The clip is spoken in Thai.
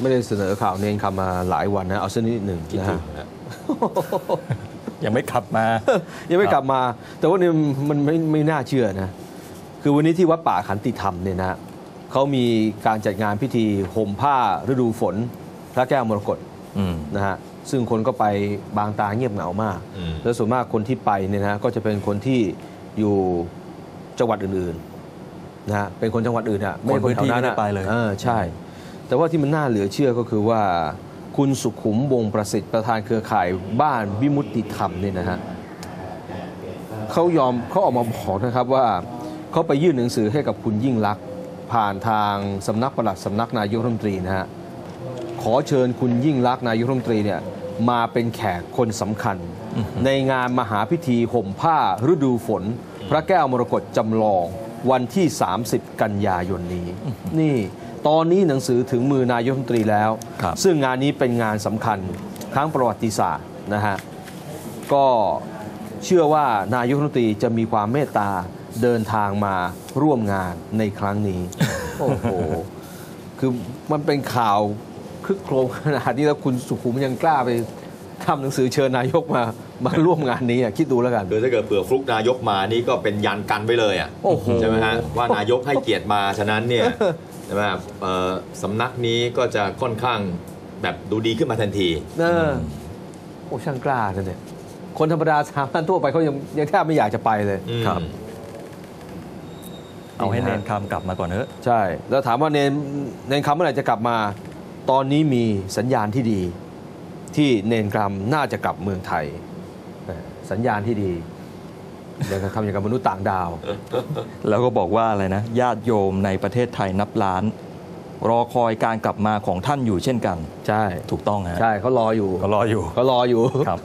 ไม่ได้เสนอข่าวเนนคำมาหลายวันนะเอาสักนิดหนึ่งคิดนะถึฮะงนะยังไม่ขับมา ยังไม่ครับกลับมา แต่ว่าเนี่ยมันไม่ไม่น่าเชื่อนะ คือวันนี้ที่วัดป่าขันติธรรมเนี่ยนะเขามีการจัดงานพิธีห่มผ้าฤดูฝน พระแก้วมรกตอืมนะฮะซึ่งคนก็ไปบางตาเงียบเหงามากอืมแล้วส่วนมากคนที่ไปเนี่ยนะก็จะเป็นคนที่อยู่จังหวัดอื่นๆ นะฮะเป็นคนจังหวัดอื่นอะคนพื้นที่แถวไม่ได้อะไปเลยออใช่ แต่ว่าที่มันน่าเหลือเชื่อก็คือว่า คุณสุขุมวงศ์ประสิทธิ์ประธานเครือข่ายบ้านวิมุตติธรรมเนี่ยนะฮะเขายอมเขาออกมาบอกนะครับว่าเขาไปยื่นหนังสือให้กับคุณยิ่งลักษณ์ผ่านทางสำนักปลัดสำนักนายกรัฐมนตรีนะฮะขอเชิญคุณยิ่งลักษณ์นายกรัฐมนตรีเนี่ยมาเป็นแขกคนสำคัญ ในงานมหาพิธีห่มผ้าฤดูฝน พระแก้วมรกตจำลอง วันที่ 30 กันยายนนี้ นี่ตอนนี้หนังสือถึงมือนายกรัฐมนตรีแล้วครับซึ่งงานนี้เป็นงานสำคัญครั้งประวัติศาสตร์นะฮะก็เชื่อว่านายกรัฐมนตรีจะมีความเมตตาเดินทางมาร่วมงานในครั้งนี้ โอ้โห คือมันเป็นข่าวคึกโครมขนาดนี้แล้วคุณสุขุมยังกล้าไปทำหนังสือเชิญนายกมา มาร่วมงานนี้อะคิดดูแล้วกันคือถ้าเกิดเผื่อฟลุกนายกมานี่ก็เป็นยันกันไว้เลยอะโอ้โหใช่ไหมฮะว่านายกให้เกียรติมาฉะนั้นเนี่ยใช่ไหมเอ่อสำนักนี้ก็จะค่อนข้างแบบดูดีขึ้นมาทันทีเออโอ้ช่างกล้านะเนี่ยคนธรรมดาสามัญทั่วไปเขายังยังแทบไม่อยากจะไปเลยอืมครับ เอาให้เนนคำกลับมาก่อนเถอะใช่ แล้วถามว่าเนนเนนคำเมื่อไหร่จะกลับมา ตอนนี้มีสัญญาณที่ดี ที่เนนคำน่าจะกลับเมืองไทยเออ สัญญาณที่ดีเนนคำอย่างกับมนุษย์ต่างดาว แล้วก็บอกว่าอะไรนะ ญาติโยมในประเทศไทยนับล้าน รอคอยการกลับมาของท่านอยู่เช่นกัน ใช่ ถูกต้องฮะใช่เขารออยู่ก็รออยู่เขารออยู่ครับ